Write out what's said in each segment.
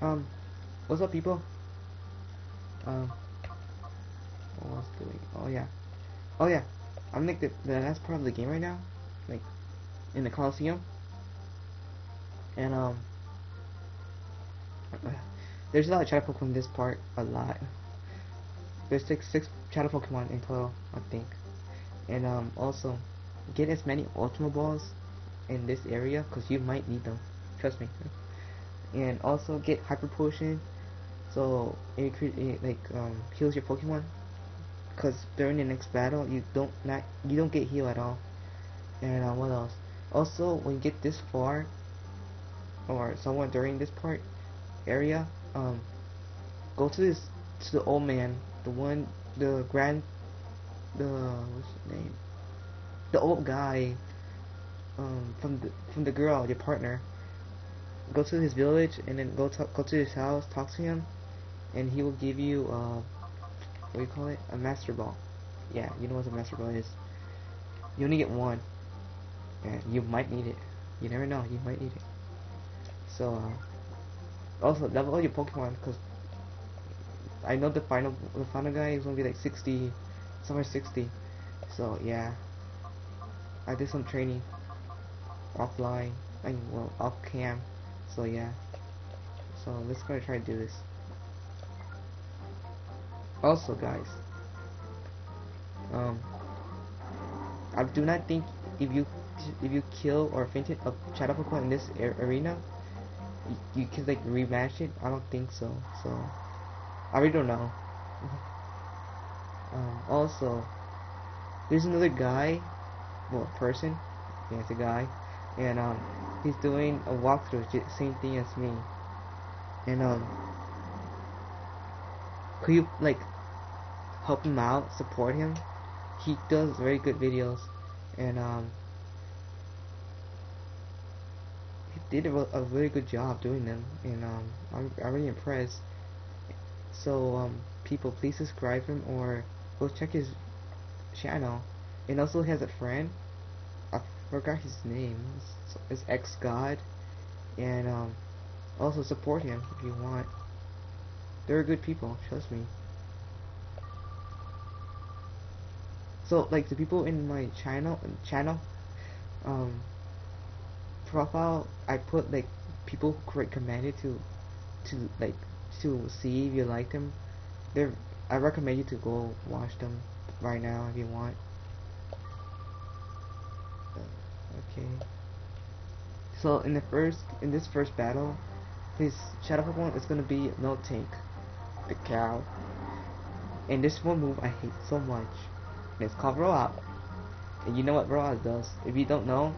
Um, what's up, people? Um, what was doing? Oh yeah, oh yeah. I'm like the, the last part of the game right now, like in the Coliseum, and um, there's a lot of shadow Pokemon in this part. A lot. There's six six shadow Pokemon in total, I think, and um, also get as many Ultima Balls in this area because you might need them. Trust me. And also get Hyper Potion so it, it like um, heals your Pokemon. Cause during the next battle you don't not you don't get heal at all. And uh, what else? Also, when you get this far, or someone during this part area, um, go to this to the old man, the one, the grand, the what's his name? The old guy, um, from the from the girl, your partner. Go to his village and then go to go to his house, talk to him, and he will give you uh, what do you call it? A master ball. Yeah, you know what a master ball is. You only get one. And you might need it. You never know. You might need it. So, uh, also level all your Pokemon because I know the final the final guy is gonna be like 60, somewhere 60. So yeah, I did some training offline. I mean, well, off cam. So yeah. So let's go try to do this. Also, guys, um, I do not think if you if you kill or fainted a shadow Pokemon in this arena, you, you can like rematch it. I don't think so. So I really don't know. um, also, there's another guy, well, person. Yeah, it's a guy, and um, he's doing a walkthrough, same thing as me. And um, could you like help him out, support him? He does very good videos, and um, he did a, a really good job doing them, and um, I'm I'm really impressed. So um, people, please subscribe him or go check his channel. And also he has a friend. Forgot his name. It's, it's X God, and um, also support him if you want. They're good people, trust me. So like the people in my channel channel um profile I put like people who recommended to to like to see if you like them. They're I recommend you to go watch them right now if you want. Uh, okay. So in the first in this first battle, his shadow Pokemon is gonna be Miltank, the cow. And this one move I hate so much. And it's called Rock. And you know what Rock does? If you don't know,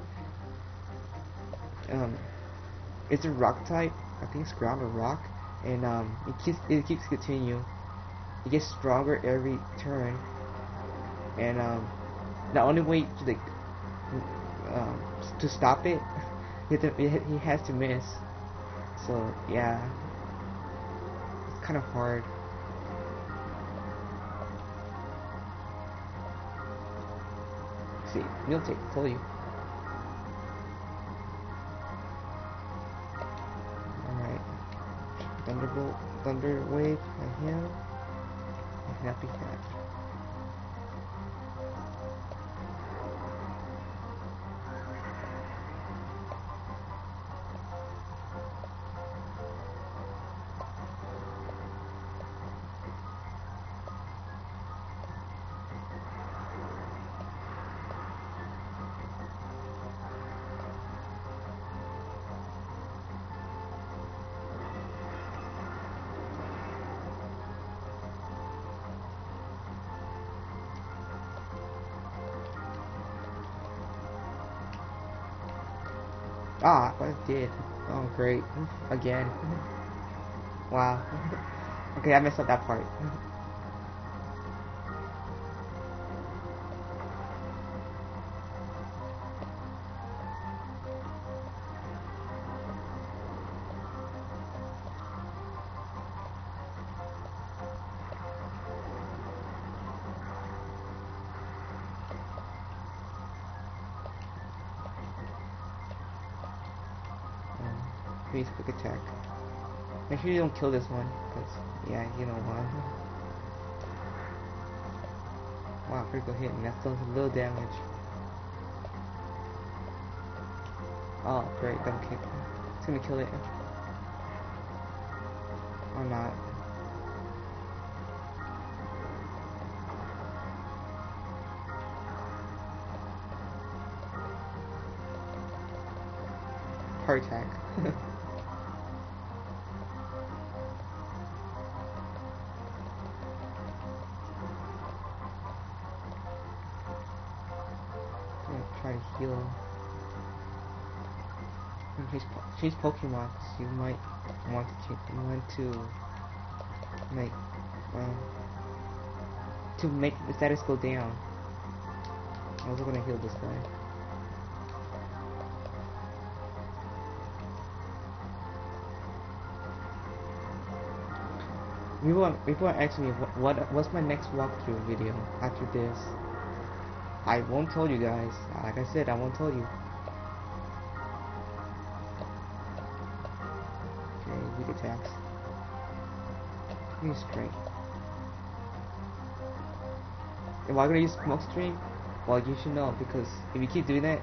um, it's a rock type. I think it's ground or rock, and um, it keeps it keeps continue. It gets stronger every turn, and um, the only way to like um, to stop it, he, has to miss. So yeah, it's kind of hard. See, you'll take, you. Alright. Thunderbolt, Thunder Wave by him. Happy Cat. Ah, I did. Oh, great. Again. wow. okay, I messed up that part. Quick attack. Make sure you don't kill this one, because, yeah, you know why. Wow, critical hit, and that does a little damage. Oh, great, double kick. It's gonna kill it. Or not. Heart attack. Change, change Pokemon because you might want to change, want to make um, to make the status go down. I was gonna heal this guy. People, people are asking me what, what what's my next walkthrough video after this. I won't tell you guys. Like I said, I won't tell you. Attacks. Use strength. And I gonna use Smoke Screen? Well, you should know because if you keep doing that,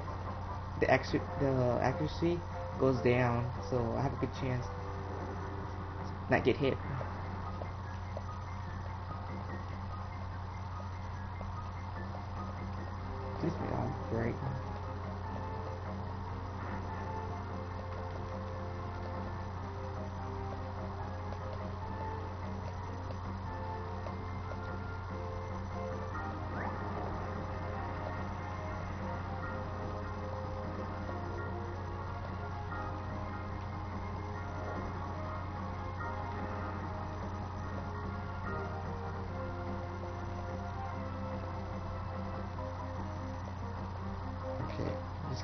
the extra the accuracy goes down. So I have a good chance not get hit. Excuse me, oh great.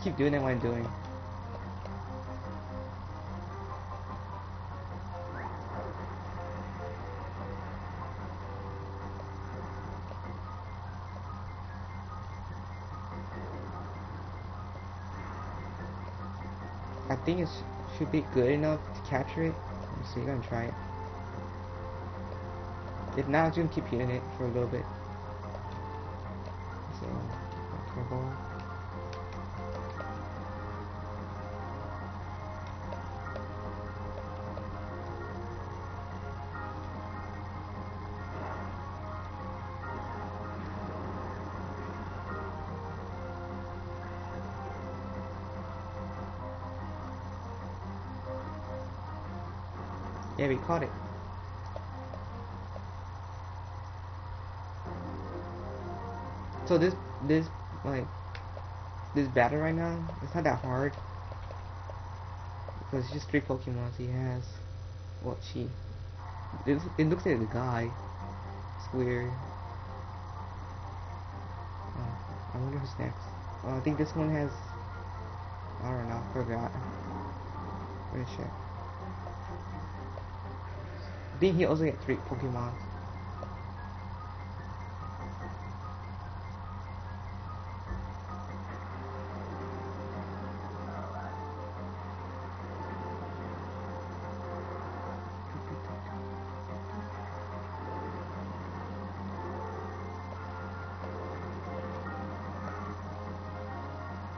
Keep doing it what I'm doing. I think it sh should be good enough to capture it. Let me see, I'm gonna try it. If not, I'm just gonna keep hitting it for a little bit. Yeah, we caught it. So this, this, like, this battle right now, it's not that hard. Because it's just three Pokemon he has. Well, she. It, it looks like a guy. It's weird. Oh, I wonder who's next. Oh, I think this one has. I don't know. Forgot. Let me check. Think he also get three Pokemon.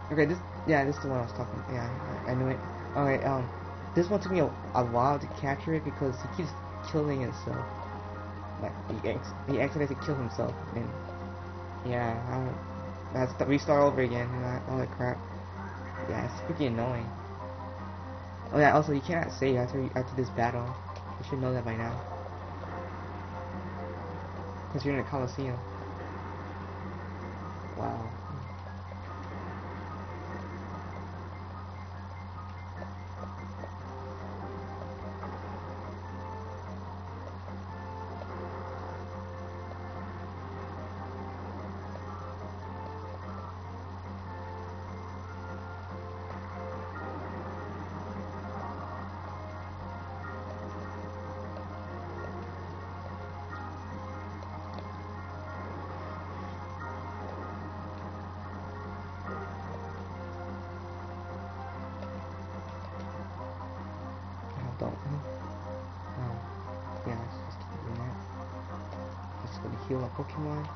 Okay, this yeah, this is the one I was talking. Yeah, I, I knew it. Okay, um, this one took me a, a while to capture it because he keeps killing himself. Like he he accidentally killed himself, and yeah, I don't. To restart over again, and I, all that crap. Yeah, it's freaking annoying. Oh yeah, also you cannot save after after this battle. You should know that by now. Because you're in a Coliseum. Wow. got me. Mm-hmm. Um, to be honest, let's keep doing that. Just gonna heal my Pokemon.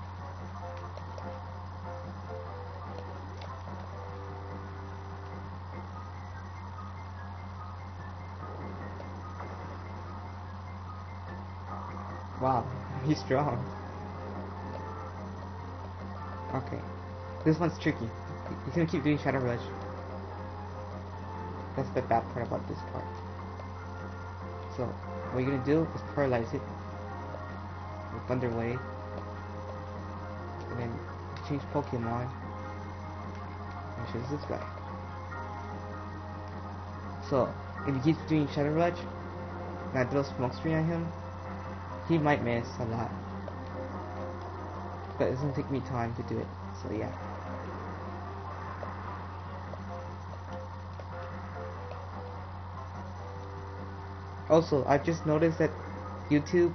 Wow, he's strong. Okay. This one's tricky. He's gonna keep doing Shadow Rush. That's the bad part about this part. So, what you're gonna do is paralyze it with Thunder Wave. And then change Pokemon. And choose this guy. So, if he keeps doing Shadow Rush, and I throw Smoke Screen at him, he might miss a lot. But it's gonna take me time to do it, so yeah. Also, I just noticed that YouTube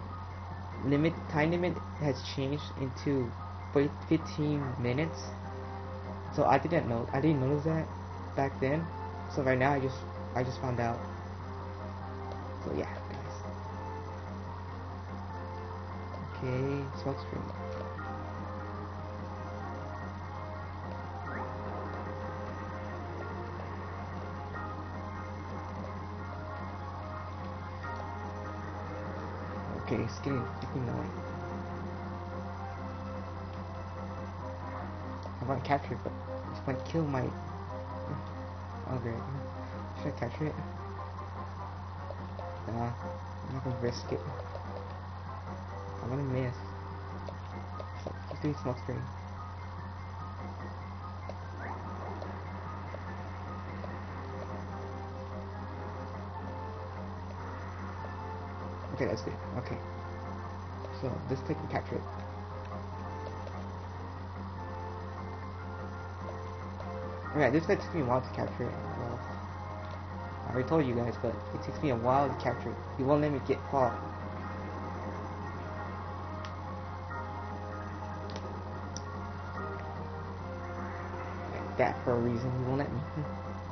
limit time limit has changed into 15 minutes. So I didn't know I didn't notice that back then. So right now I just I just found out. So yeah, guys. Okay. Okay, it's getting freaking annoying. I want to capture it, but it's going to kill my... Oh, great. Should I capture it? Nah, I'm not going to risk it. I'm going to miss. Doing smoke screen. Okay, that's good. Okay. So, this take can capture it. Okay, this guy took me a while to capture it. Well, I already told you guys, but it takes me a while to capture it. He won't let me get. Like that for a reason, he won't let me.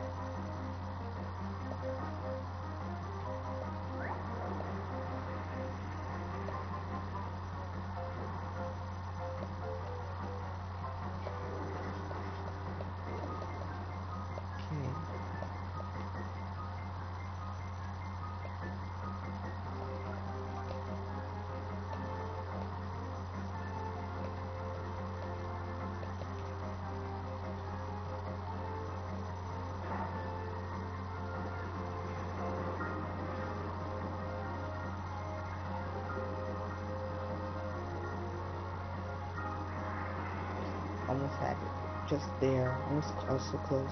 almost had it. Just there. Almost was so close.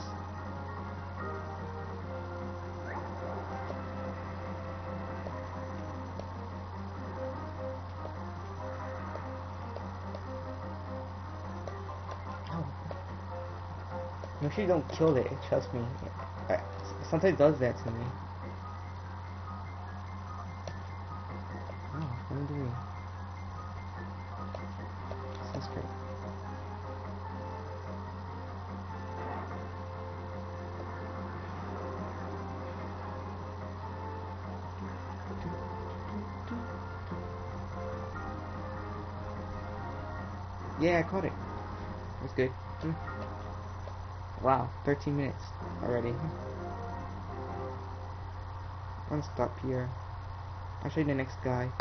Make sure you don't kill it, trust me. Sometimes it does that to me. Yeah, I caught it. That's good. Hmm. Wow, 13 minutes already. I'm gonna stop here. I'll show you the next guy.